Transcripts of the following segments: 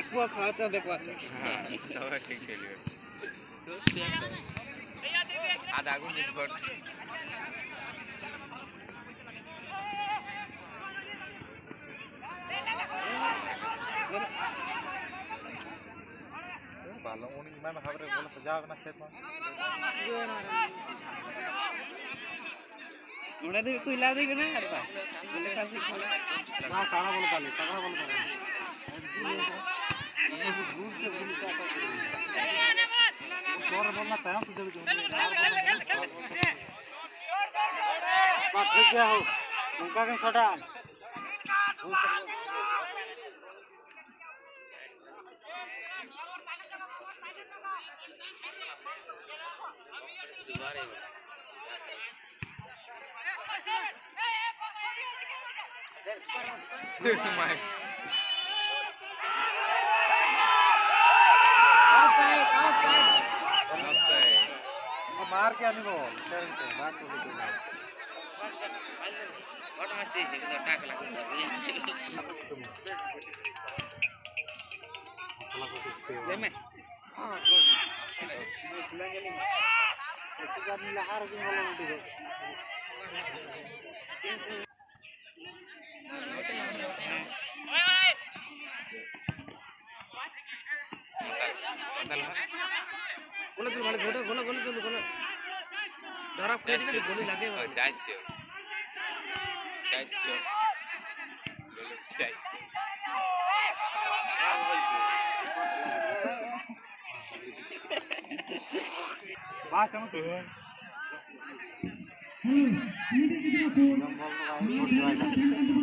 Aqua खाता बेकवा हाँ दवा ठीक के लिए आधा गुण इस पर बालो उन इमान हवरे बोल पंजाब ना खेत में उन्हें तो कोई इलाज ही करना है यार। ना साला बोल का ले बोल का গया हो उनका कन छोटा मार के आने बोल चल बात को दे फोटो मत दे सके तो टाक लगा ले मैं बोलो तो मारे घोटो बोलो बोलो चलो बोलो डरा फेरी ना गोली लगे চাইছো চাইছো চাইছো बात करो लाओ से ये जला ये तो लोग वाला करना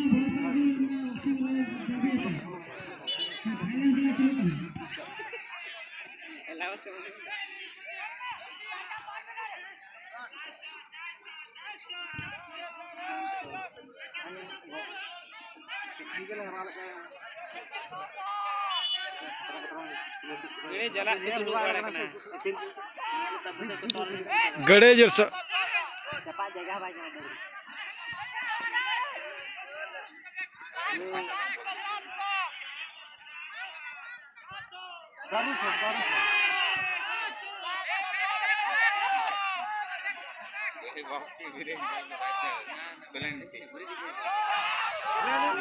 गड़े जरसा दारू से दारू से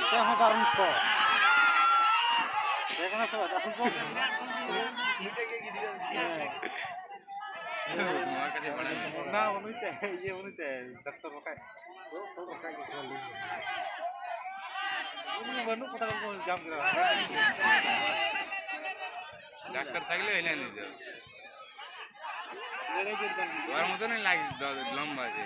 itu yang karun so saya kena sebab aku so না উনিতে ইয়ে উনিতে ডাক্তার বকাই তো বকাই গেছিল উনি বনু কথা বলবো জাম করা চক্কর থাকলে এনে নিতে ওর মতন লাগে লম্বা আছে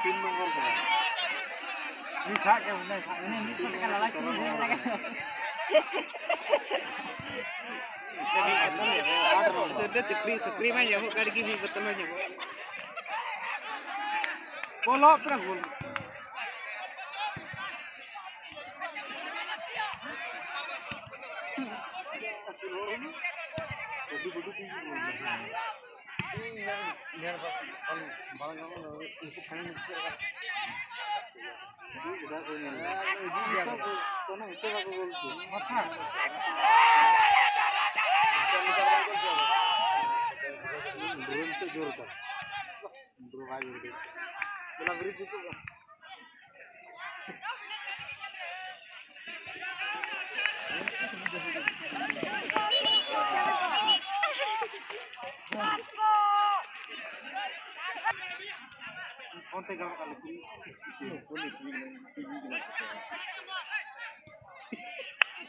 তিন নম্বর করা মিঠা কেমন না মিঠা টাকা লালা কি લાગે ચકરી ચકરીમાં જવો કાઢી બી બતલમાં જવો में जाओ बोलो अपना बोल ज़ोर कर बोला ब्रिज तो कौन ते गाँव का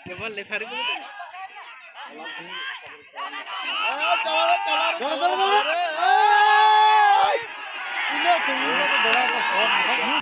ये बोल ले फाड़ी बोल चलो चलो चलो No, señor, no, no, no, no,